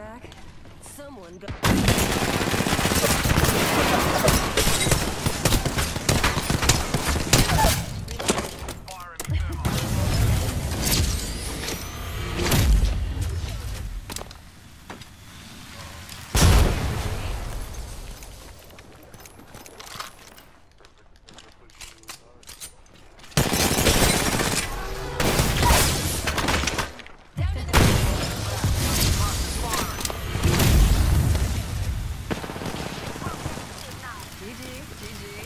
back. Someone go. GG.